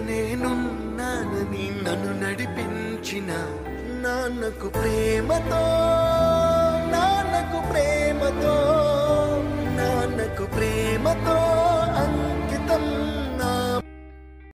నేనున్నానని నన్ను నడిపించిన నాన్నకు ప్రేమతో నాన్నకు ప్రేమతో నాన్నకు ప్రేమతో.